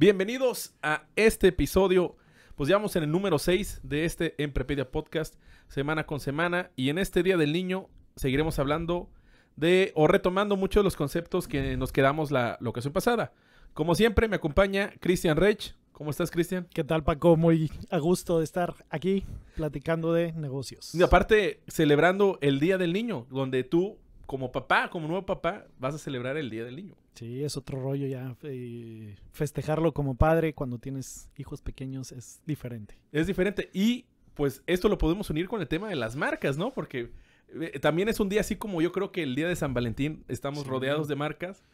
Bienvenidos a este episodio. Pues ya vamos en el número 6 de este Emprepedia Podcast, semana con semana. Y en este Día del Niño seguiremos hablando de o retomando muchos de los conceptos que nos quedamos la, la ocasión pasada. Como siempre, me acompaña Cristian Rech. ¿Cómo estás, Cristian? ¿Qué tal, Paco? Muy a gusto de estar aquí platicando de negocios. Y aparte, celebrando el Día del Niño, donde tú, como papá, como nuevo papá, vas a celebrar el Día del Niño. Sí, es otro rollo ya. eh, festejarlo como padre cuando tienes hijos pequeños es diferente. Es diferente. Y pues esto lo podemos unir con el tema de las marcas, ¿no? Porque eh, también es un día así como yo creo que el día de San Valentín estamos Sí. rodeados de marcas.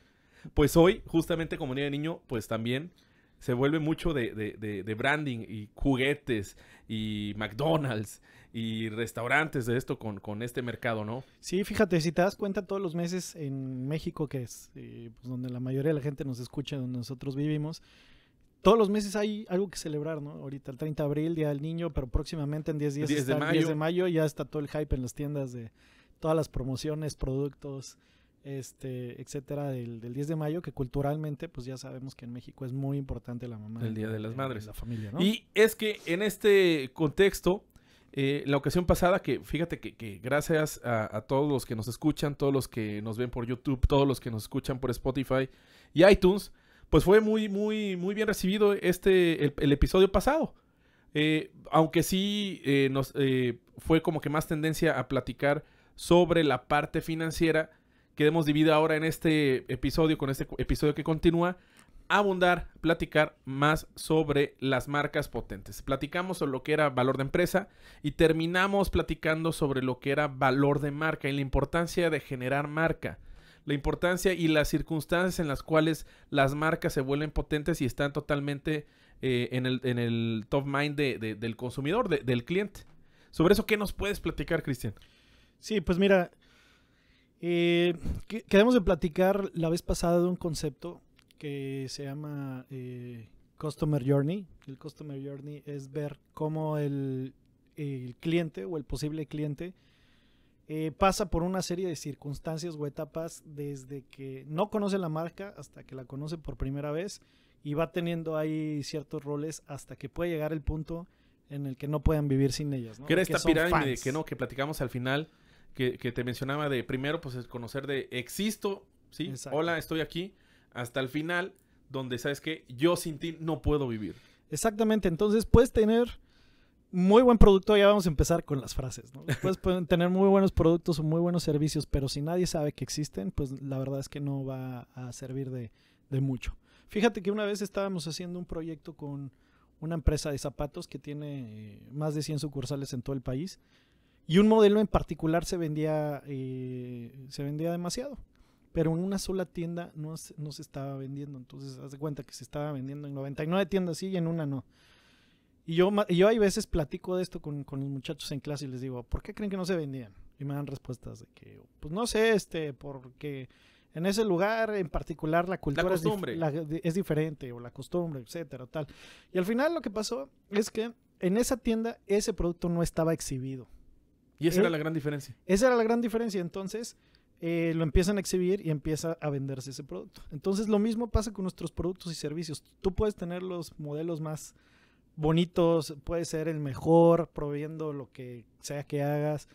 Pues hoy, justamente como Día de Niño, pues también se vuelve mucho de, de- de- de branding y juguetes y McDonald's y restaurantes de esto con, con este mercado, ¿no? Sí, fíjate, si te das cuenta todos los meses en México, que es eh, pues, donde la mayoría de la gente nos escucha, donde nosotros vivimos, todos los meses hay algo que celebrar, ¿no? Ahorita el 30 de abril, Día del Niño, pero próximamente en 10 días 10 de el 10 mayo. de mayo, ya está todo el hype en las tiendas de todas las promociones, productos, este, etcétera, del, del 10 de mayo, que culturalmente, pues ya sabemos que en México es muy importante la mamá. El Día de las Madres. La familia, ¿no? Y es que en este contexto, eh, la ocasión pasada, que fíjate que, que gracias a, todos los que nos escuchan, todos los que nos ven por YouTube, todos los que nos escuchan por Spotify y iTunes, pues fue muy, muy, muy bien recibido este, el, episodio pasado. Eh, aunque sí eh, nos, fue como que más tendencia a platicar sobre la parte financiera, queremos dividir ahora en este episodio, con este episodio que continúa, abundar, platicar más sobre las marcas potentes. Platicamos sobre lo que era valor de empresa y terminamos platicando sobre lo que era valor de marca y la importancia de generar marca. La importancia y las circunstancias en las cuales las marcas se vuelven potentes y están totalmente eh, en, el, en el top mind de- de- del consumidor, de- del cliente. Sobre eso, ¿qué nos puedes platicar, Cristian? Sí, pues mira, eh, que- quedamos de platicar la vez pasada de un concepto que se llama eh, Customer Journey. El Customer Journey es ver cómo el, el cliente o el posible cliente eh, pasa por una serie de circunstancias o etapas desde que no conoce la marca hasta que la conoce por primera vez y va teniendo ahí ciertos roles hasta que puede llegar el punto en el que no puedan vivir sin ellas. ¿no? Que era esta pirámide que no, que platicamos al final, que, que te mencionaba de primero, pues es conocer de existo, ¿sí? Exacto. Hola, estoy aquí, hasta el final, donde sabes que yo sin ti no puedo vivir. Exactamente, entonces puedes tener muy buen producto, ya vamos a empezar con las frases, ¿no? Puedes tener muy buenos productos o muy buenos servicios, pero si nadie sabe que existen, pues la verdad es que no va a servir de, de mucho. Fíjate que una vez estábamos haciendo un proyecto con una empresa de zapatos que tiene eh, más de 100 sucursales en todo el país y un modelo en particular se vendía, eh, se vendía demasiado. Pero en una sola tienda no, se- no se estaba vendiendo. Entonces, haz de cuenta que se estaba vendiendo en 99 tiendas sí y en una no. Y yo, y yo hay veces platico de esto con, con los muchachos en clase y les digo, ¿por qué creen que no se vendían? Y me dan respuestas de que, pues no sé, este, porque en ese lugar en particular la cultura es dif- costumbre. la- de- es, diferente, o la costumbre, etcétera, tal. Y al final lo que pasó es que en esa tienda ese producto no estaba exhibido. Y esa Eh, era la gran diferencia. Esa era la gran diferencia. Entonces, eh, lo empiezan a exhibir y empieza a venderse ese producto. Entonces, lo mismo pasa con nuestros productos y servicios. Tú puedes tener los modelos más bonitos, puedes ser el mejor proveyendo lo que sea que hagas,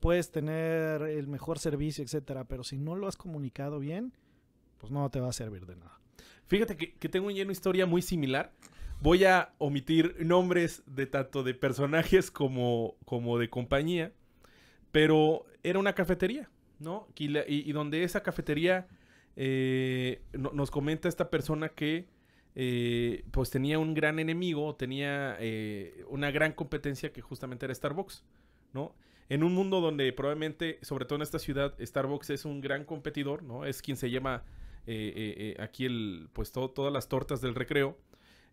puedes tener el mejor servicio, etcétera, pero si no lo has comunicado bien, pues no te va a servir de nada. Fíjate que, que tengo una historia muy similar. Voy a omitir nombres de tanto de personajes como, como de compañía, pero era una cafetería, ¿no? Y, y- donde esa cafetería eh, no- nos comenta esta persona que eh, pues tenía un gran enemigo, tenía eh, una gran competencia que justamente era Starbucks, ¿no? En un mundo donde probablemente, sobre todo en esta ciudad, Starbucks es un gran competidor, ¿no? Es quien se llama eh, eh, eh, aquí el, pues todas las tortas del recreo.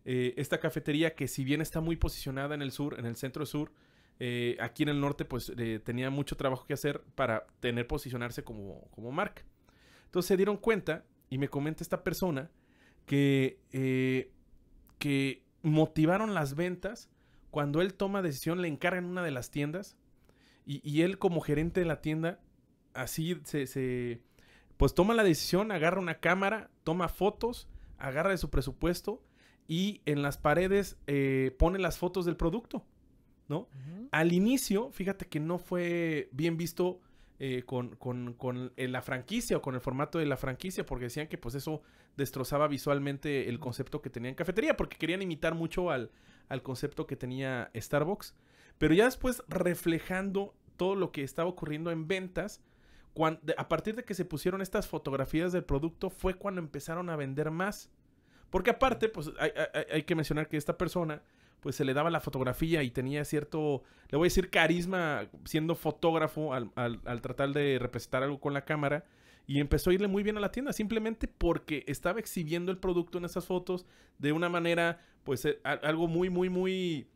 Esta cafetería que si bien está muy posicionada en el sur, en el centro sur, eh, aquí en el norte pues eh, tenía mucho trabajo que hacer para tener posicionarse como, como marca. Entonces se dieron cuenta y me comenta esta persona que, eh, que motivaron las ventas cuando él toma decisión, le encargan una de las tiendas y, y él como gerente de la tienda así se, se, pues toma la decisión, agarra una cámara, toma fotos, agarra de su presupuesto y en las paredes pone las fotos del producto, Al inicio, fíjate que no fue bien visto eh, con, con- con, eh, la franquicia o con el formato de la franquicia, porque decían que pues eso destrozaba visualmente el concepto que tenía en cafetería, porque querían imitar mucho al, al concepto que tenía Starbucks. Pero ya después, reflejando todo lo que estaba ocurriendo en ventas, cuan- de- a partir de que se pusieron estas fotografías del producto, fue cuando empezaron a vender más. Porque aparte, pues hay, hay- hay que mencionar que esta persona, pues se le daba la fotografía y tenía cierto, le voy a decir, carisma siendo fotógrafo al, al- tratar de representar algo con la cámara. Y empezó a irle muy bien a la tienda, simplemente porque estaba exhibiendo el producto en esas fotos de una manera, pues, eh, algo muy, muy, muy,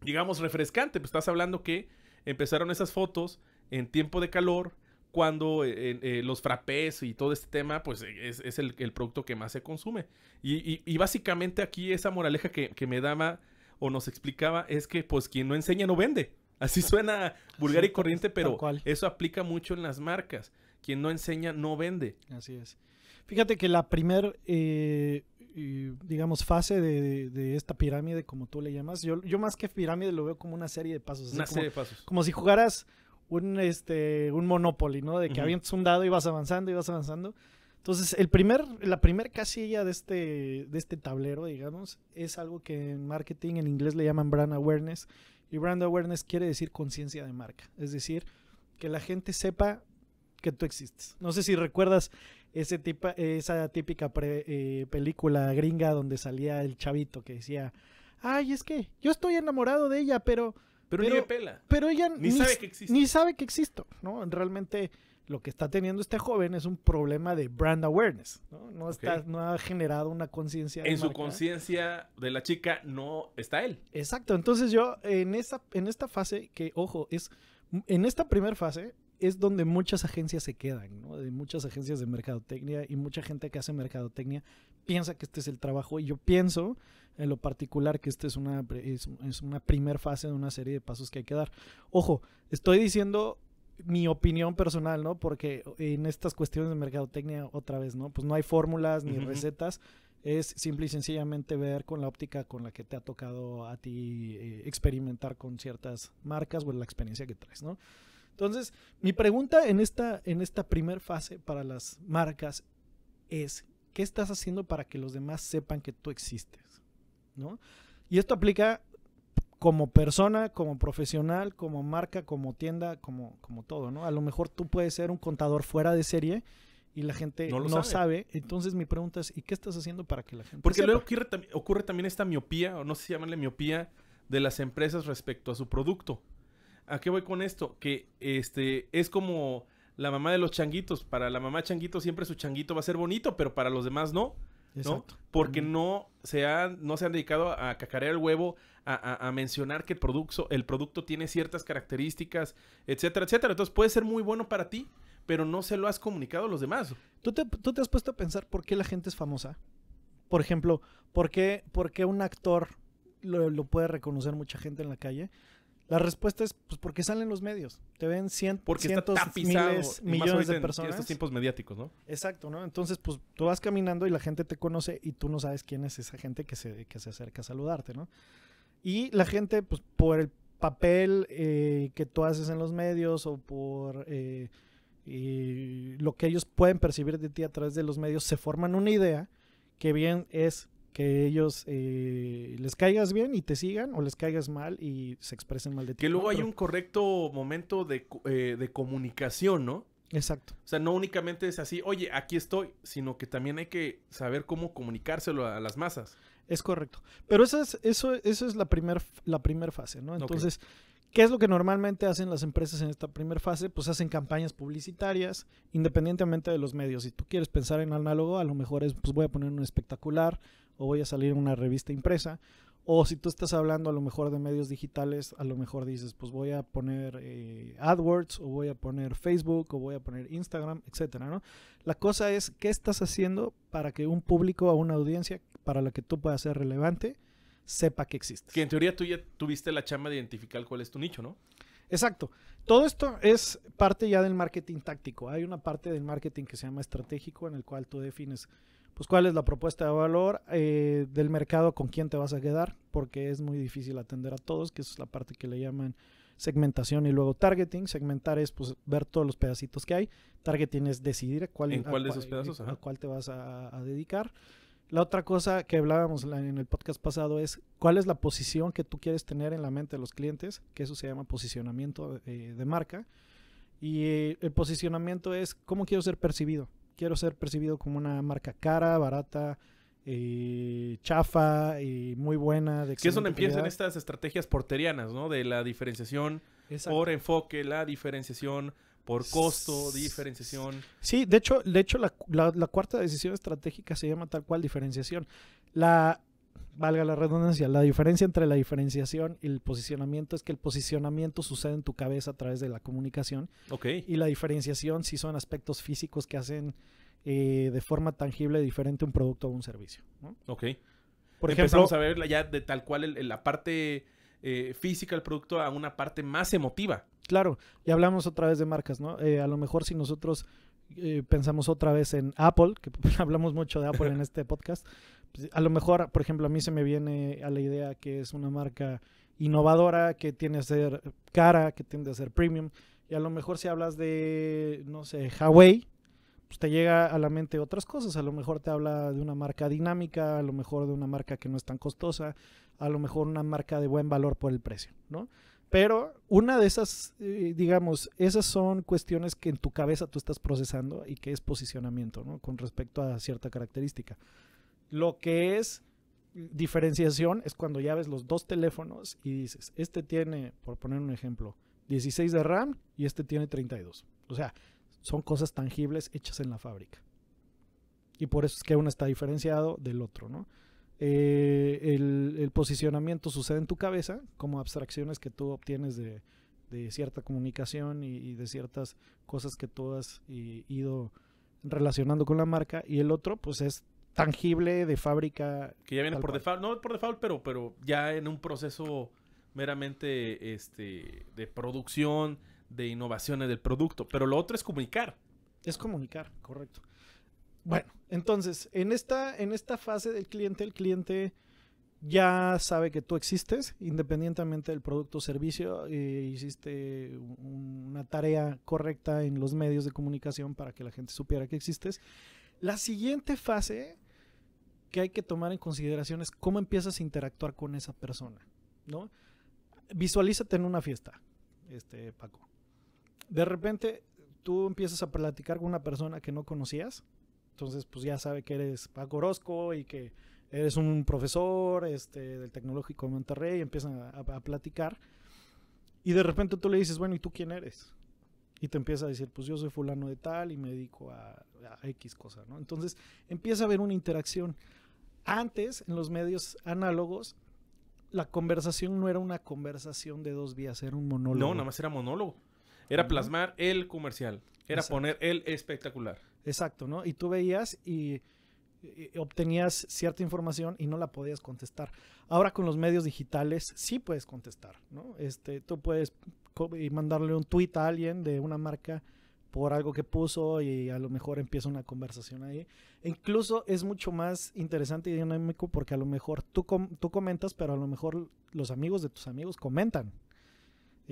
digamos, refrescante. Pues estás hablando que empezaron esas fotos en tiempo de calor, cuando eh, eh, los frappés y todo este tema, pues es, es el, producto que más se consume. Y, y- y básicamente aquí esa moraleja que, que me daba o nos explicaba es que pues quien no enseña no vende. Así suena vulgar y corriente, pero eso aplica mucho en las marcas. Quien no enseña no vende. Así es. Fíjate que la primer, eh, digamos, fase de, de- de esta pirámide, como tú le llamas, yo, yo más que pirámide lo veo como una serie de pasos. Una como, serie de pasos. como si jugaras un, este, un Monopoly, ¿no? De que avientas un dado y vas avanzando y vas avanzando. Entonces, el primer, la primer casilla de este, de este tablero, digamos, es algo que en marketing en inglés le llaman brand awareness. Y brand awareness quiere decir conciencia de marca. Es decir, que la gente sepa que tú existes. No sé si recuerdas ese tipa, esa típica pre- eh, película gringa donde salía el chavito que decía, ay, es que yo estoy enamorado de ella, pero, Pero, pero- ni pela. pero ella Ni sabe que existe. ni sabe que existo, ¿no? Realmente lo que está teniendo este joven es un problema de brand awareness, ¿no? No, está, Ok. no ha generado una conciencia. En su conciencia de la chica no está él. Exacto, entonces yo en esta, en esta fase, que ojo, es en esta primera fase es donde muchas agencias se quedan, ¿no? De muchas agencias de mercadotecnia y mucha gente que hace mercadotecnia piensa que este es el trabajo y yo pienso en lo particular que esta es una, es, es una primer fase de una serie de pasos que hay que dar. Ojo, estoy diciendo mi opinión personal, ¿no? Porque en estas cuestiones de mercadotecnia, otra vez, ¿no? Pues no hay fórmulas ni recetas, es simple y sencillamente ver con la óptica con la que te ha tocado a ti eh, experimentar con ciertas marcas o la experiencia que traes, ¿no? Entonces, mi pregunta en esta, en esta primer fase para las marcas es, ¿qué estás haciendo para que los demás sepan que tú existes? ¿No? Y esto aplica como persona, como profesional, como marca, como tienda, como, como todo, ¿no? A lo mejor tú puedes ser un contador fuera de serie y la gente No sabe. sabe. Entonces mi pregunta es, ¿y qué estás haciendo para que la gente Porque sepa? luego ocurre también esta miopía, o no sé si llamarle miopía, de las empresas respecto a su producto. ¿A qué voy con esto? Que este es como la mamá de los changuitos. Para la mamá changuito siempre su changuito va a ser bonito, pero para los demás no. ¿No? Porque no se han, no se han dedicado a cacarear el huevo, a, a- a mencionar que el producto, el producto tiene ciertas características, etcétera, etcétera. Entonces puede ser muy bueno para ti, pero no se lo has comunicado a los demás. ¿Tú te, tú te has puesto a pensar por qué la gente es famosa? Por ejemplo, ¿por qué, por qué un actor lo, lo puede reconocer mucha gente en la calle? La respuesta es pues porque salen los medios. Te ven cien, Porque cientos, miles, millones de en personas. estos tiempos mediáticos, ¿no? Exacto, ¿no? Entonces, pues tú vas caminando y la gente te conoce y tú no sabes quién es esa gente que se, que se acerca a saludarte, ¿no? Y la gente, pues por el papel eh, que tú haces en los medios o por eh, eh, lo que ellos pueden percibir de ti a través de los medios, se forman una idea que bien es que ellos eh, les caigas bien y te sigan o les caigas mal y se expresen mal de ti. Que luego hay un correcto momento de, eh, de comunicación, ¿no? Exacto. O sea, no únicamente es así, oye, aquí estoy, sino que también hay que saber cómo comunicárselo a las masas. Es correcto. Pero eso es, eso, eso es la primera la primer fase, ¿no? Entonces, ¿qué es lo que normalmente hacen las empresas en esta primera fase? Pues hacen campañas publicitarias, independientemente de los medios. Si tú quieres pensar en análogo, a lo mejor es, pues voy a poner un espectacular o voy a salir en una revista impresa. O si tú estás hablando a lo mejor de medios digitales, a lo mejor dices, pues voy a poner eh, AdWords o voy a poner Facebook o voy a poner Instagram, etcétera, ¿no? La cosa es, ¿qué estás haciendo para que un público o una audiencia para la que tú puedas ser relevante sepa que existes? Que en teoría tú ya tuviste la chamba de identificar cuál es tu nicho, ¿no? Exacto. Todo esto es parte ya del marketing táctico. Hay una parte del marketing que se llama estratégico en el cual tú defines pues cuál es la propuesta de valor eh, del mercado, con quién te vas a quedar, porque es muy difícil atender a todos, que esa es la parte que le llaman segmentación y luego targeting. Segmentar es pues ver todos los pedacitos que hay. Targeting es decidir cuál, ¿En a cuál de esos pedazos? a cuál te vas a, a dedicar. La otra cosa que hablábamos en el podcast pasado es cuál es la posición que tú quieres tener en la mente de los clientes, que eso se llama posicionamiento eh, de marca. Y eh, el posicionamiento es cómo quiero ser percibido. Quiero ser percibido como una marca cara, barata, eh, chafa y muy buena. De Que es donde empiezan estas estrategias porterianas, ¿no? De la diferenciación Exacto. por enfoque, la diferenciación por costo, diferenciación. Sí, de hecho, de hecho la, la- la cuarta decisión estratégica se llama tal cual diferenciación. La, valga la redundancia, la diferencia entre la diferenciación y el posicionamiento es que el posicionamiento sucede en tu cabeza a través de la comunicación Ok. y la diferenciación sí son aspectos físicos que hacen eh, de forma tangible diferente un producto o un servicio. ¿no? Ok. Por ejemplo, Empezamos a ver ya de tal cual el- la parte eh, física del producto a una parte más emotiva. Claro, y hablamos otra vez de marcas, ¿no? Eh, a lo mejor si nosotros eh, pensamos otra vez en Apple, que hablamos mucho de Apple en este podcast, pues, a lo mejor, por ejemplo, a mí se me viene a la idea que es una marca innovadora, que tiende a ser cara, que tiende a ser premium, y a lo mejor si hablas de, no sé, Huawei, pues te llega a la mente otras cosas, a lo mejor te habla de una marca dinámica, a lo mejor de una marca que no es tan costosa, a lo mejor una marca de buen valor por el precio, ¿no? Pero una de esas, eh, digamos, esas son cuestiones que en tu cabeza tú estás procesando y que es posicionamiento, ¿no? Con respecto a cierta característica. Lo que es diferenciación es cuando ya ves los dos teléfonos y dices, este tiene, por poner un ejemplo, 16 de RAM y este tiene 32. O sea, son cosas tangibles hechas en la fábrica. Y por eso es que uno está diferenciado del otro, ¿no? Eh, el, el posicionamiento sucede en tu cabeza como abstracciones que tú obtienes de, de cierta comunicación y, y de ciertas cosas que tú has i- ido relacionando con la marca y el otro pues es tangible de fábrica Que ya viene por cual. default, no por default, pero, pero ya en un proceso meramente este, de producción, de innovaciones del producto. Pero lo otro es comunicar. Es comunicar, correcto. Bueno, entonces, en esta, en esta fase del cliente, el cliente ya sabe que tú existes, independientemente del producto o servicio, eh, hiciste un- una tarea correcta en los medios de comunicación para que la gente supiera que existes. La siguiente fase que hay que tomar en consideración es cómo empiezas a interactuar con esa persona, ¿no? Visualízate en una fiesta, este Paco. De repente tú empiezas a platicar con una persona que no conocías, entonces pues ya sabe que eres Paco Orozco y que eres un profesor este, del Tecnológico de Monterrey, y empiezan a, platicar y de repente tú le dices, bueno, ¿y tú quién eres? Y te empieza a decir, pues yo soy fulano de tal y me dedico a, a X cosa, ¿no? Entonces empieza a haber una interacción. Antes, en los medios análogos, la conversación no era una conversación de dos vías, era un monólogo. No, nada más era monólogo. Era plasmar el comercial. Era Exacto. poner el espectacular. Exacto, ¿no? Y tú veías y, obtenías cierta información y no la podías contestar. Ahora con los medios digitales sí puedes contestar, ¿no? Este, tú puedes mandarle un tweet a alguien de una marca por algo que puso y a lo mejor empieza una conversación ahí. E incluso es mucho más interesante y dinámico porque a lo mejor tú, com- tú comentas, pero a lo mejor los amigos de tus amigos comentan.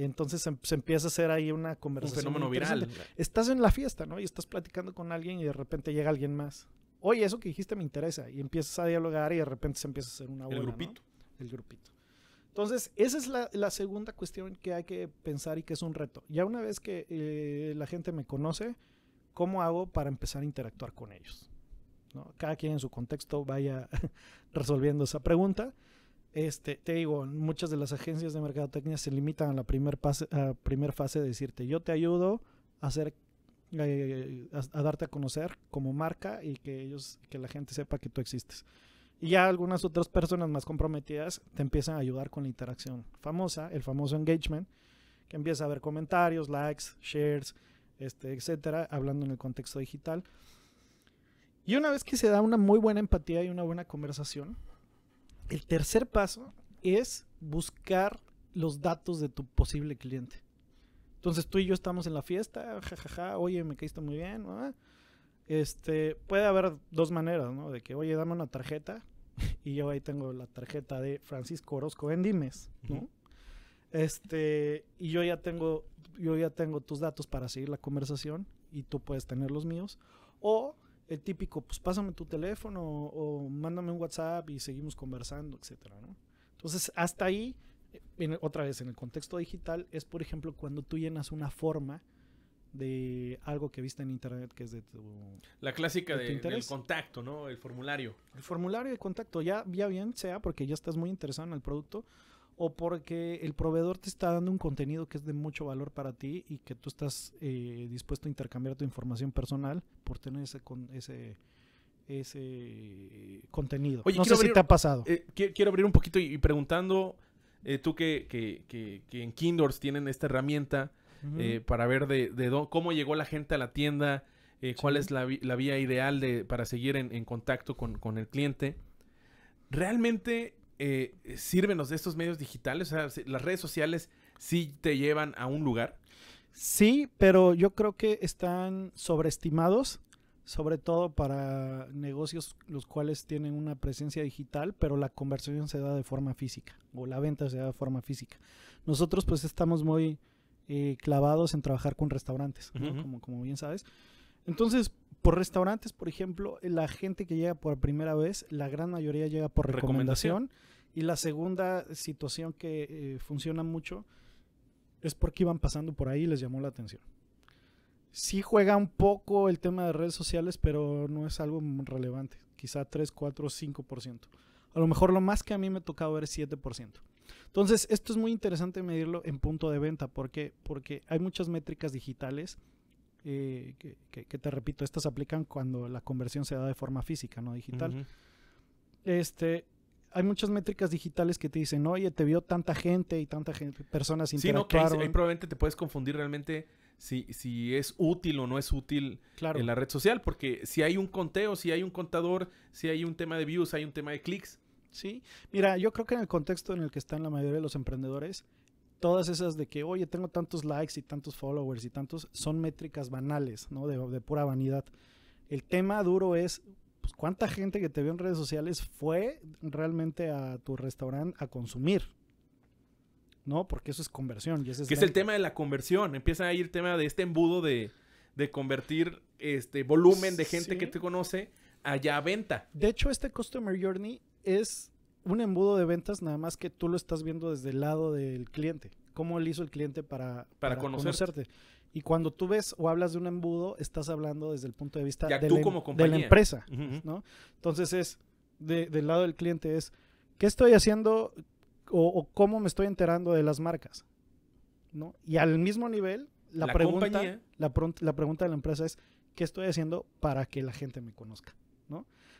Entonces se, se empieza a hacer ahí una Un conversación. fenómeno interesante viral. estás en la fiesta, ¿no? Y estás platicando con alguien y de repente llega alguien más. Oye, eso que dijiste me interesa. Y empiezas a dialogar y de repente se empieza a hacer una bola, El ¿no? grupito. El grupito. Entonces, esa es la, la segunda cuestión que hay que pensar y que es un reto. Ya una vez que eh, la gente me conoce, ¿cómo hago para empezar a interactuar con ellos? ¿No? Cada quien en su contexto vaya resolviendo esa pregunta. Este, te digo, muchas de las agencias de mercadotecnia se limitan a la primer, fase, a primer fase de decirte, yo te ayudo a hacer eh, a darte a conocer como marca y que ellos, que la gente sepa que tú existes. Y ya algunas otras personas más comprometidas te empiezan a ayudar con la interacción famosa, el famoso engagement, que empieza a ver comentarios, likes, shares, este, etcétera, hablando en el contexto digital. Y una vez que se da una muy buena empatía y una buena conversación, el tercer paso es buscar los datos de tu posible cliente. Entonces tú y yo estamos en la fiesta, jajaja, oye, me caíste muy bien. ¿no? Este, puede haber dos maneras, ¿no? De que, oye, dame una tarjeta y yo ahí tengo la tarjeta de Francisco Orozco en Dimes, ¿no? Este, y yo ya tengo, yo ya tengo tus datos para seguir la conversación y tú puedes tener los míos. O el típico, pues pásame tu teléfono o, mándame un WhatsApp y seguimos conversando, etcétera, ¿no? Entonces, hasta ahí, en- otra vez, en el contexto digital, es por ejemplo cuando tú llenas una forma de algo que viste en internet que es de tu La clásica ¿De tu de- del contacto, ¿no? El formulario. el formulario de contacto, ya, ya bien sea porque ya estás muy interesado en el producto o porque el proveedor te está dando un contenido que es de mucho valor para ti y que tú estás eh, dispuesto a intercambiar tu información personal por tener ese con, ese ese contenido. Oye, no sé si te ha pasado. Eh, qui- quiero abrir un poquito y, preguntando, eh, tú que, que, que, que en Kindors tienen esta herramienta para ver de, de dó- cómo llegó la gente a la tienda, cuál Sí. es la, la vía ideal de, para seguir en, en contacto con, con el cliente. ¿Realmente eh, sirven los de estos medios digitales? O sea, las redes sociales sí te llevan a un lugar. Sí, pero yo creo que están sobreestimados, sobre todo para negocios los cuales tienen una presencia digital, pero la conversión se da de forma física o la venta se da de forma física. Nosotros pues estamos muy eh, clavados en trabajar con restaurantes, ¿no? Ujú. como, como bien sabes. Entonces, por restaurantes, por ejemplo, la gente que llega por primera vez, la gran mayoría llega por Recomendación. recomendación. Y la segunda situación que eh, funciona mucho es porque iban pasando por ahí y les llamó la atención. Sí juega un poco el tema de redes sociales, pero no es algo muy relevante. Quizá 3, 4, 5%. A lo mejor lo más que a mí me ha tocado ver es 7%. Entonces, esto es muy interesante medirlo en punto de venta. ¿Por qué? Porque hay muchas métricas digitales eh, que, que- que te repito, estas aplican cuando la conversión se da de forma física, no digital este, hay muchas métricas digitales que te dicen, oye, te vio tanta gente y tanta gente, personas Sí, no, que ahí, interactuaron. ahí probablemente te puedes confundir realmente si, si es útil o no es útil claro. en la red social, porque si hay un conteo, si hay un contador, si hay un tema de views, hay un tema de clics. Sí, mira, yo creo que en el contexto en el que están la mayoría de los emprendedores, todas esas de que, oye, tengo tantos likes y tantos followers y tantos, son métricas banales, ¿no? De, de pura vanidad. El tema duro es, pues, ¿cuánta gente que te vio en redes sociales fue realmente a tu restaurante a consumir? ¿No? Porque eso es conversión. Y ese es Que es el tema de la conversión. Empieza ahí el tema de este embudo de, de convertir este volumen de gente Sí. que te conoce allá a venta. De hecho, este Customer Journey es un embudo de ventas, nada más que tú lo estás viendo desde el lado del cliente. Cómo le hizo el cliente para, Para conocerte. Y cuando tú ves o hablas de un embudo, estás hablando desde el punto de vista de, la, em- como de la empresa. ¿no? Entonces es, de- del lado del cliente es, ¿qué estoy haciendo o, o cómo me estoy enterando de las marcas? ¿no? Y al mismo nivel, la, La pregunta, la pregunta de la empresa es, ¿qué estoy haciendo para que la gente me conozca?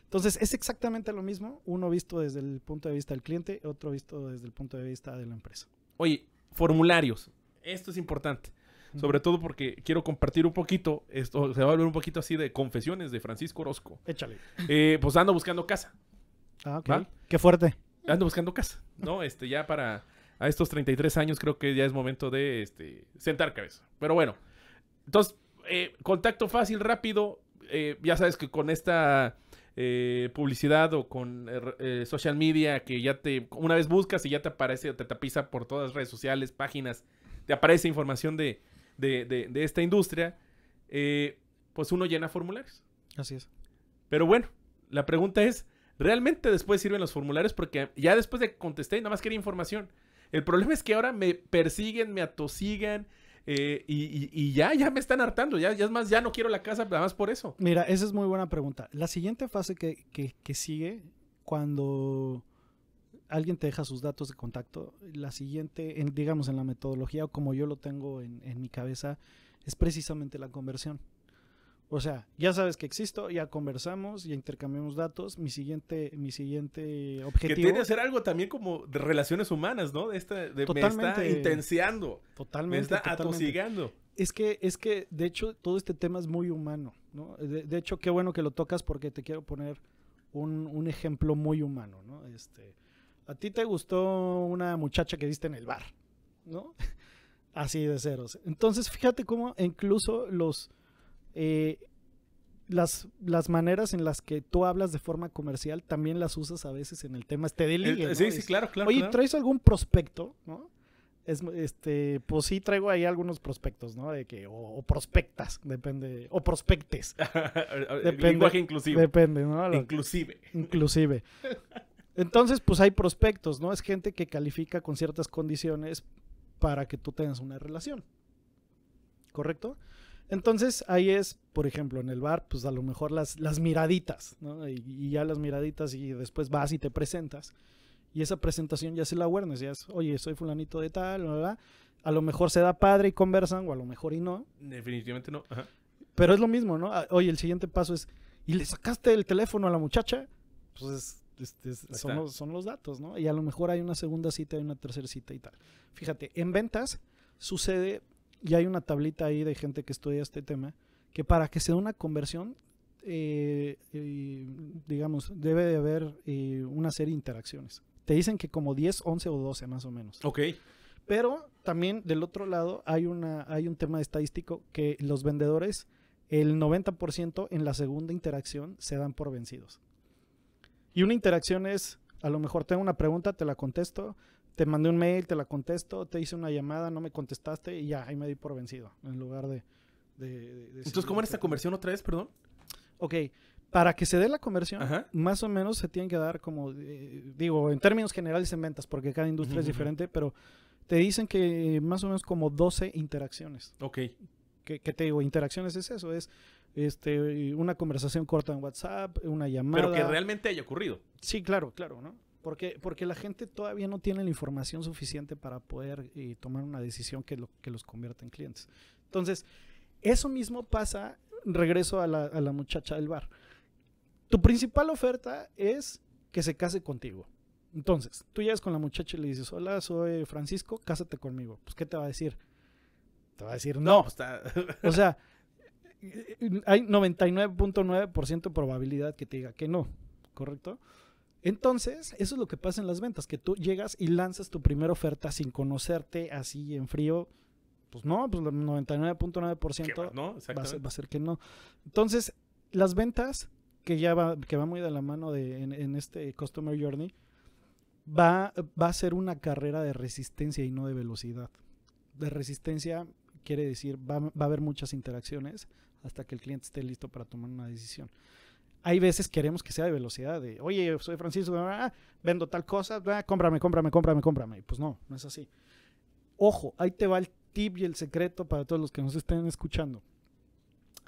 Entonces es exactamente lo mismo, uno visto desde el punto de vista del cliente, otro visto desde el punto de vista de la empresa. Oye, formularios. Esto es importante. Sobre todo porque quiero compartir un poquito, esto se va a volver un poquito así de confesiones de Francisco Orozco. Échale. Eh, pues ando buscando casa. Ah, ok. ¿Va? Qué fuerte. Ando buscando casa, ¿no? Este, ya para a estos 33 años creo que ya es momento de este, sentar cabeza. Pero bueno, entonces, eh, contacto fácil, rápido. eh, ya sabes que con esta eh, publicidad o con eh, eh, social media que ya te, una vez buscas y ya te aparece, te tapiza por todas las redes sociales, páginas, te aparece información de, de, de- de esta industria, eh, pues uno llena formularios. Así es. Pero bueno, la pregunta es, ¿realmente después sirven los formularios? Porque ya después de que contesté, nada más quería información. El problema es que ahora me persiguen, me atosigan eh, y, ya, ya me están hartando. Ya, ya es más, ya no quiero la casa, nada más por eso. Mira, esa es muy buena pregunta. La siguiente fase que, que- que sigue cuando alguien te deja sus datos de contacto, la siguiente, en, digamos, en la metodología o como yo lo tengo en, en mi cabeza, es precisamente la conversión. O sea, ya sabes que existo, ya conversamos, ya intercambiamos datos. Mi siguiente, mi siguiente Que objetivo. tiene que ser algo también como de relaciones humanas, ¿no? De esta, de, me está Totalmente. intenseando, me Totalmente. está totalmente. atosigando. Es que, es que, de hecho, todo este tema es muy humano, ¿no? De, de hecho, qué bueno que lo tocas porque te quiero poner un, un ejemplo muy humano, ¿no? Este, a ti te gustó una muchacha que viste en el bar, ¿no? Así de ceros. Entonces, fíjate cómo incluso los, eh, las, las maneras en las que tú hablas de forma comercial también las usas a veces en el tema este de Eh, ligue, ¿no? sí, sí, claro, claro. Oye, claro. ¿traes algún prospecto? ¿No? Es, este, pues sí traigo ahí algunos prospectos, ¿no? De que, o, o prospectas, depende, o prospectes, Depende- Lenguaje inclusivo. depende, ¿no? Inclusive. inclusive. Entonces, pues hay prospectos, ¿no? Es gente que califica con ciertas condiciones para que tú tengas una relación. ¿Correcto? Entonces, ahí es, por ejemplo, en el bar, pues a lo mejor las, las miraditas, ¿no? Y, y ya las miraditas y después vas y te presentas. Y esa presentación ya es el awareness, ya es, oye, soy fulanito de tal, bla, bla. A lo mejor se da padre y conversan, o a lo mejor y no. Definitivamente no. Ajá. Pero es lo mismo, ¿no? Ah, Oye, el siguiente paso es, ¿y le sacaste el teléfono a la muchacha? Pues es- este, son, los, son los datos, ¿no? Y a lo mejor hay una segunda cita y una tercera cita y tal. Fíjate, en ventas sucede, y hay una tablita ahí de gente que estudia este tema, que para que se dé una conversión, eh, eh, digamos, debe de haber eh, una serie de interacciones. Te dicen que como 10, 11 o 12 más o menos. Ok. Pero también del otro lado hay, una, hay un tema estadístico que los vendedores, el 90% en la segunda interacción se dan por vencidos. Y una interacción es, a lo mejor tengo una pregunta, te la contesto, te mandé un mail, te la contesto, te hice una llamada, no me contestaste y ya, ahí me di por vencido, en lugar de... de- de- Entonces, ¿cómo era esta conversión otra vez, perdón? Ok, para que se dé la conversión, Ajá. más o menos se tiene que dar como, eh, digo, en términos generales en ventas, porque cada industria es diferente, pero te dicen que más o menos como 12 interacciones. Ok. ¿Qué, qué te digo? Interacciones es eso, es este, una conversación corta en WhatsApp, una llamada. Pero que realmente haya ocurrido. Sí, claro, claro, ¿no? Porque, porque la gente todavía no tiene la información suficiente para poder eh, tomar una decisión que, lo, que los convierta en clientes. Entonces, eso mismo pasa, regreso a la, a la muchacha del bar. Tu principal oferta es que se case contigo. Entonces, tú llegas con la muchacha y le dices, hola, soy Francisco, cásate conmigo. Pues, ¿qué te va a decir? Te va a decir, no. pues está. O sea, hay 99.9% de probabilidad que te diga que no, ¿correcto? Entonces, eso es lo que pasa en las ventas, que tú llegas y lanzas tu primera oferta sin conocerte así en frío. Pues no, pues el 99.9% ¿Qué va? ¿No? va a, ser, va a ser que no. Entonces, las ventas, que ya va, que va muy de la mano de, en, en este Customer Journey, va, va a ser una carrera de resistencia y no de velocidad. De resistencia quiere decir, va, va a haber muchas interacciones hasta que el cliente esté listo para tomar una decisión. Hay veces queremos que sea de velocidad, de, oye, soy Francisco, ah, vendo tal cosa, ah, cómprame, cómprame, cómprame, cómprame. Y pues no, no es así. Ojo, ahí te va el tip y el secreto para todos los que nos estén escuchando.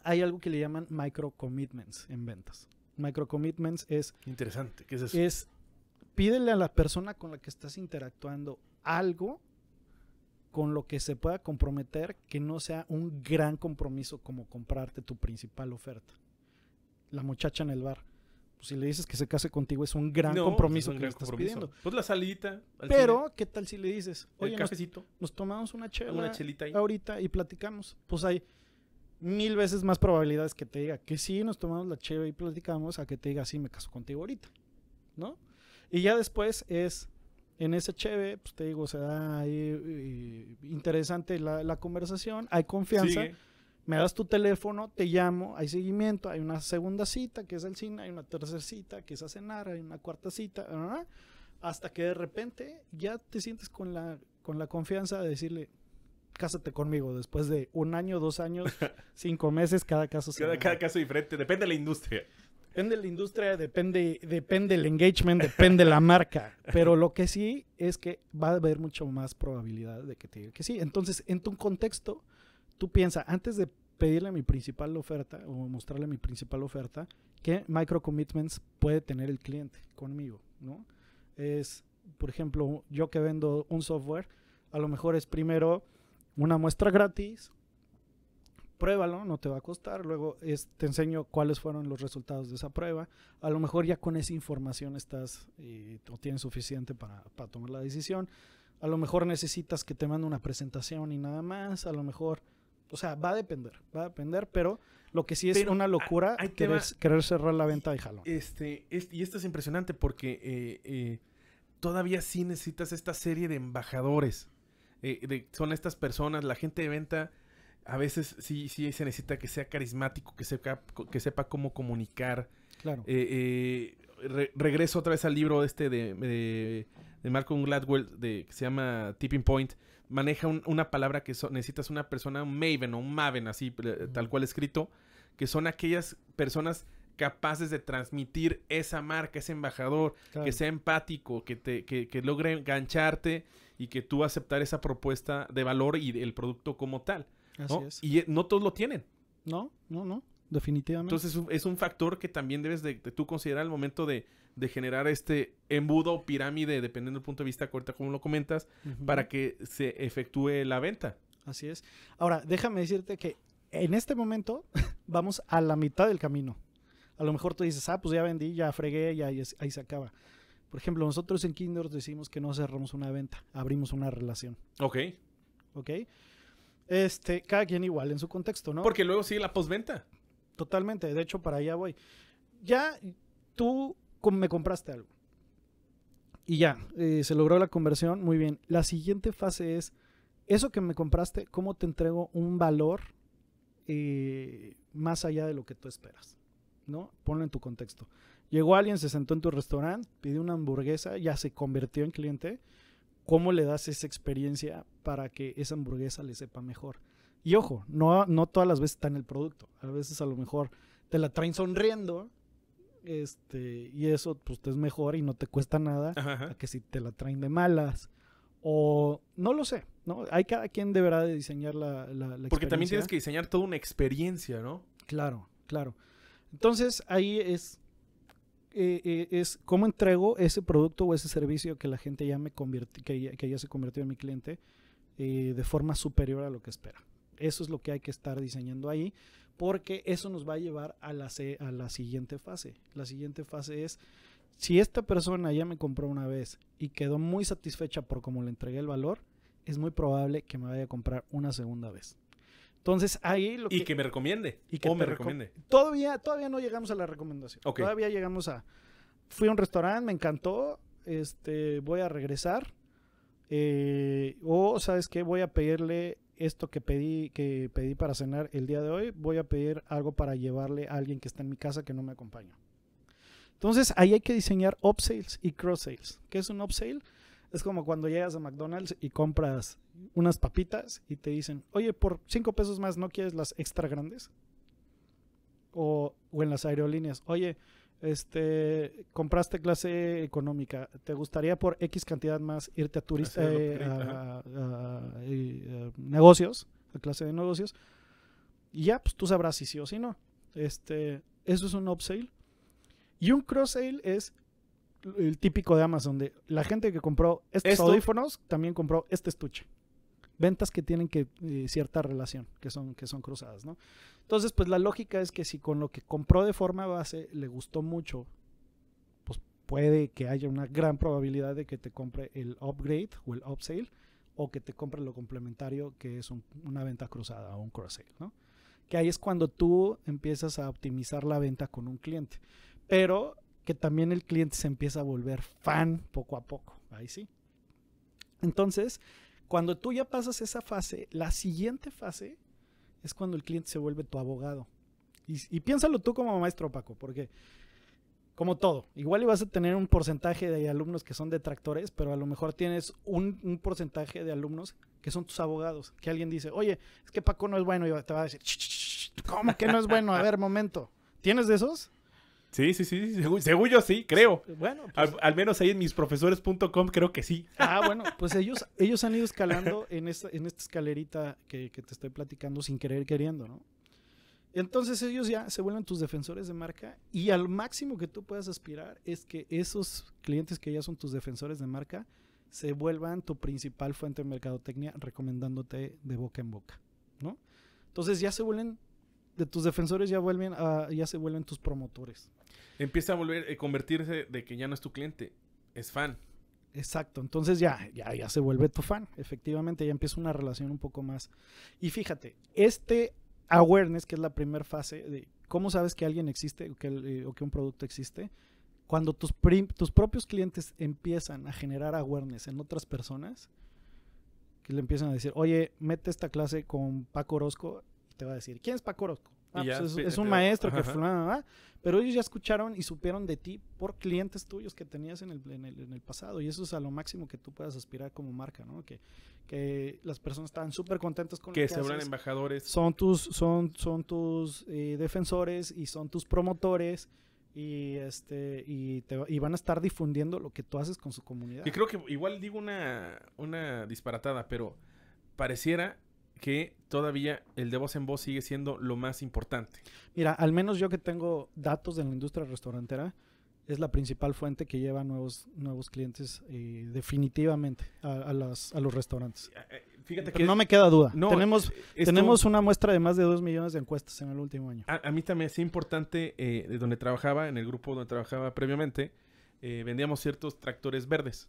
Hay algo que le llaman micro commitments en ventas. Micro commitments es, Interesante. ¿Qué es eso? es pídele a la persona con la que estás interactuando algo con lo que se pueda comprometer que no sea un gran compromiso como comprarte tu principal oferta. La muchacha en el bar. Pues si le dices que se case contigo es un gran No, compromiso es un que le estás pidiendo. Pues la salita. Pero, ¿qué tal si le dices, oye, el nos, cafecito, nos tomamos una chela una chelita ahí. ahorita y platicamos? Pues hay mil veces más probabilidades que te diga que sí, nos tomamos la chela y platicamos, a que te diga sí, me caso contigo ahorita, ¿no? Y ya después es, en ese cheve, pues te digo, se da ahí eh, interesante la, la conversación, hay confianza, Sigue. Me das tu teléfono, te llamo, hay seguimiento, hay una segunda cita que es el cine, hay una tercera cita que es a cenar, hay una cuarta cita, ¿ah? hasta que de repente ya te sientes con la, con la confianza de decirle, cásate conmigo, después de un año, dos años, cinco meses, cada caso Cada, cada caso diferente. Depende de la industria. Depende de la industria, depende, depende el engagement, depende la marca. Pero lo que sí es que va a haber mucho más probabilidad de que te diga que sí. Entonces, en tu contexto, tú piensas, antes de pedirle mi principal oferta o mostrarle mi principal oferta, ¿qué micro commitments puede tener el cliente conmigo? ¿no? Es, por ejemplo, yo que vendo un software, a lo mejor es primero una muestra gratis, pruébalo, no te va a costar. Luego es, te enseño cuáles fueron los resultados de esa prueba. A lo mejor ya con esa información estás eh, tienes suficiente para, para tomar la decisión. A lo mejor necesitas que te mande una presentación y nada más. A lo mejor, o sea, va a depender, va a depender, pero lo que sí es Pero, una locura te querer, querer cerrar la venta de jalón. Este, es- y esto es impresionante porque eh, eh, todavía sí necesitas esta serie de embajadores. Eh, de- son estas personas, la gente de venta. a veces sí, sí se necesita que sea carismático, que sepa, que sepa cómo comunicar. Claro. Re- regreso otra vez al libro este de, de, de Malcolm Gladwell de, que se llama Tipping Point. Maneja un- una palabra que so- necesitas una persona, un maven o un maven, así eh, tal cual escrito, que son aquellas personas capaces de transmitir esa marca, ese embajador, claro. que sea empático, que, te, que, que logre engancharte y que tú aceptar esa propuesta de valor y el producto como tal. Así es. Y eh, no todos lo tienen. No, no, no. Definitivamente. Entonces es un, factor que también debes de, de tú considerar al momento de, de generar este embudo o pirámide, dependiendo del punto de vista, ahorita como lo comentas, para que se efectúe la venta. Así es. Ahora, déjame decirte que en este momento vamos a la mitad del camino. A lo mejor tú dices, ah, pues ya vendí, ya fregué, ya ahí, se acaba. Por ejemplo, nosotros en Kinder decimos que no cerramos una venta, abrimos una relación. Ok. ¿Ok? Este, cada quien igual en su contexto, ¿no? Porque luego sigue la postventa. Totalmente, de hecho, para allá voy. Ya tú me compraste algo. Y ya, eh, se logró la conversión, muy bien. La siguiente fase es, eso que me compraste, ¿cómo te entrego un valor eh, más allá de lo que tú esperas? ¿No? Ponlo en tu contexto. Llegó alguien, se sentó en tu restaurante, pidió una hamburguesa, ya se convirtió en cliente. ¿Cómo le das esa experiencia para que esa hamburguesa le sepa mejor? Y ojo, no, no todas las veces está en el producto. A veces a lo mejor te la traen sonriendo. Este, y eso pues te es mejor y no te cuesta nada Ajá, ajá. a que si te la traen de malas. O no lo sé, ¿no? Hay cada quien deberá de diseñar la, la, la Porque también tienes que diseñar toda una experiencia, ¿no? Claro, claro. Entonces ahí es, eh, eh, es cómo entrego ese producto o ese servicio que la gente ya me convirti- que ya, que ya se convirtió en mi cliente eh, de forma superior a lo que espera. Eso es lo que hay que estar diseñando ahí, porque eso nos va a llevar a la, a la siguiente fase. La siguiente fase es, si esta persona ya me compró una vez y quedó muy satisfecha por cómo le entregué el valor, es muy probable que me vaya a comprar una segunda vez. Entonces ahí lo Y que me recomiende. y que o me reco- recomiende. Todavía, todavía no llegamos a la recomendación. Todavía llegamos a. Fui a un restaurante, me encantó. Este, voy a regresar. eh, o, ¿sabes qué? Voy a pedirle esto que pedí, que pedí para cenar el día de hoy. Voy a pedir algo para llevarle a alguien que está en mi casa que no me acompaña. Entonces, ahí hay que diseñar upsales y cross sales. ¿Qué es un upsale? Es como cuando llegas a McDonald's y compras unas papitas y te dicen, oye, por cinco pesos más, ¿no quieres las extra grandes? O, o en las aerolíneas, oye, este, compraste clase económica, ¿te gustaría por X cantidad más irte a turista, eh, upgrade, a, a- a- eh, negocios, a clase de negocios? Y ya, pues tú sabrás si sí o si no. Este, eso es un upsale. Y un cross sale es el típico de Amazon, de la gente que compró estos Esto- audífonos también compró este estuche. Ventas que tienen que eh, cierta relación, que son, que son cruzadas, ¿no? Entonces, pues la lógica es que si con lo que compró de forma base le gustó mucho, pues puede que haya una gran probabilidad de que te compre el upgrade o el upsale o que te compre lo complementario que es un- una venta cruzada o un cross sale, ¿no? Que ahí es cuando tú empiezas a optimizar la venta con un cliente. Pero que también el cliente se empieza a volver fan poco a poco. Ahí sí. Entonces, cuando tú ya pasas esa fase, la siguiente fase es cuando el cliente se vuelve tu abogado. Y, piénsalo tú como maestro, Paco, porque como todo, igual ibas a tener un porcentaje de alumnos que son detractores, pero a lo mejor tienes un, un porcentaje de alumnos que son tus abogados. Que alguien dice, oye, es que Paco no es bueno, y te va a decir, "Ch, ch, ch, ¿cómo que no es bueno? A ver, momento. ¿Tienes de esos? Sí, sí, sí. Según, según yo sí, creo. Bueno, pues, Al, al menos ahí en misprofesores.com creo que sí. Ah, bueno, pues ellos, ellos han ido escalando en esta, en esta escalerita que, que te estoy platicando sin querer queriendo, ¿no? Entonces ellos ya se vuelven tus defensores de marca y al máximo que tú puedas aspirar es que esos clientes que ya son tus defensores de marca se vuelvan tu principal fuente de mercadotecnia recomendándote de boca en boca, ¿no? Entonces ya se vuelven de tus defensores ya vuelven a, ya se vuelven tus promotores. Empieza a volver a convertirse de que ya no es tu cliente, es fan. Exacto, entonces ya, ya, ya se vuelve tu fan, efectivamente, ya empieza una relación un poco más. Y fíjate, este awareness, que es la primera fase de cómo sabes que alguien existe o que, eh, o que un producto existe, cuando tus, prim- tus propios clientes empiezan a generar awareness en otras personas, que le empiezan a decir, oye, mete esta clase con Paco Orozco, y te va a decir, ¿quién es Paco Orozco? Ah, pues es, es un maestro que fulano, pero ellos ya escucharon y supieron de ti por clientes tuyos que tenías en el, en el, en el pasado y eso es a lo máximo que tú puedas aspirar como marca, ¿no? Que, que las personas estaban súper contentas con Que lo se que vuelvan haces. embajadores. Son tus, son, son tus eh, defensores y son tus promotores y este y, te, y van a estar difundiendo lo que tú haces con su comunidad. Y creo que igual digo una, una disparatada, pero pareciera que todavía el de voz en voz sigue siendo lo más importante. Mira, al menos yo que tengo datos de la industria restaurantera, es la principal fuente que lleva nuevos, nuevos clientes eh, definitivamente a, a las- a los restaurantes. Eh, Fíjate Pero que no me queda duda. no, tenemos esto- tenemos una muestra de más de 2 millones de encuestas en el último año. A, a mí también es importante, eh, de donde trabajaba, en el grupo donde trabajaba previamente, eh, vendíamos ciertos tractores verdes.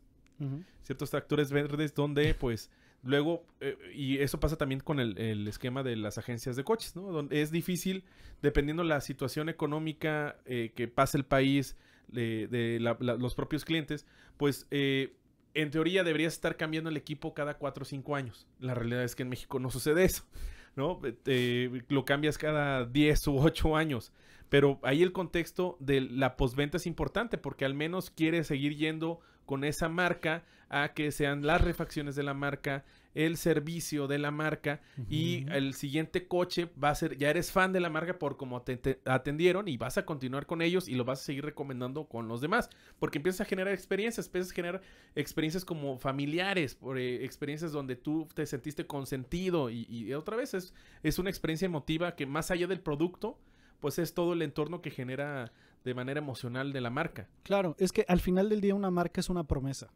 Ciertos tractores verdes donde, pues, luego, eh, y eso pasa también con el, el esquema de las agencias de coches, ¿no? Donde es difícil, dependiendo la situación económica eh, que pasa el país, de, de la- los propios clientes, pues, eh, en teoría deberías estar cambiando el equipo cada 4 o 5 años. La realidad es que en México no sucede eso. ¿no? Eh, lo cambias cada 10 u 8 años. Pero ahí el contexto de la postventa es importante porque al menos quieres seguir yendo con esa marca a que sean las refacciones de la marca, el servicio de la marca y el siguiente coche va a ser, ya eres fan de la marca por cómo te, te atendieron y vas a continuar con ellos y lo vas a seguir recomendando con los demás, porque empiezas a generar experiencias, empiezas a generar experiencias como familiares, por, eh, experiencias donde tú te sentiste consentido y, y otra vez es, es una experiencia emotiva que más allá del producto, pues es todo el entorno que genera de manera emocional de la marca. Claro, es que al final del día una marca es una promesa.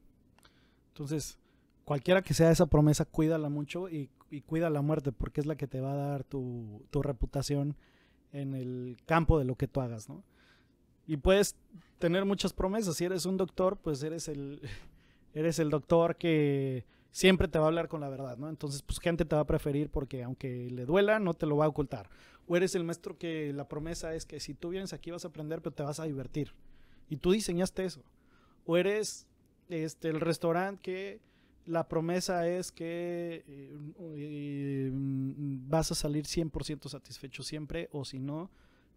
Entonces, cualquiera que sea esa promesa, cuídala mucho y, y cuida la muerte, porque es la que te va a dar tu, tu reputación en el campo de lo que tú hagas, ¿no? Y puedes tener muchas promesas. Si eres un doctor, pues eres el, eres el doctor que siempre te va a hablar con la verdad, ¿no? Entonces, pues gente te va a preferir porque aunque le duela, no te lo va a ocultar. O eres el maestro que la promesa es que si tú vienes aquí vas a aprender, pero te vas a divertir. Y tú diseñaste eso. O eres este, el restaurante que la promesa es que eh, eh, mm, vas a salir 100% satisfecho siempre, o si no,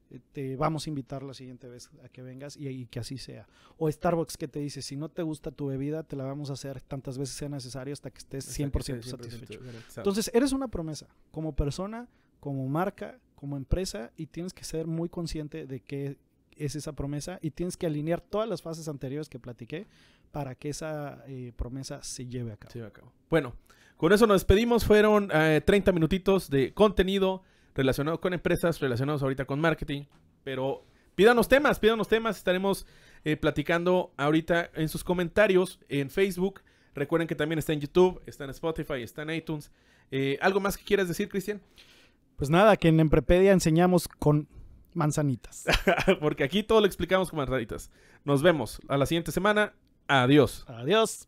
eh, te vamos a invitar la siguiente vez a que vengas y, y que así sea. O Starbucks que te dice, si no te gusta tu bebida, te la vamos a hacer tantas veces sea necesario hasta que estés 100% satisfecho. Entonces, eres una promesa como persona, como marca, como empresa y tienes que ser muy consciente de qué es esa promesa y tienes que alinear todas las fases anteriores que platiqué para que esa eh, promesa se lleve a cabo. Bueno, con eso nos despedimos. Fueron eh, 30 minutitos de contenido relacionado con empresas, relacionados ahorita con marketing. Pero pídanos temas, pídanos temas. Estaremos eh, platicando ahorita en sus comentarios en Facebook. Recuerden que también está en YouTube, está en Spotify, está en iTunes. Eh, ¿Algo más que quieras decir, Cristian? Pues nada, que en Emprepedia enseñamos con manzanitas. Porque aquí todo lo explicamos con manzanitas. Nos vemos a la siguiente semana. Adiós. Adiós.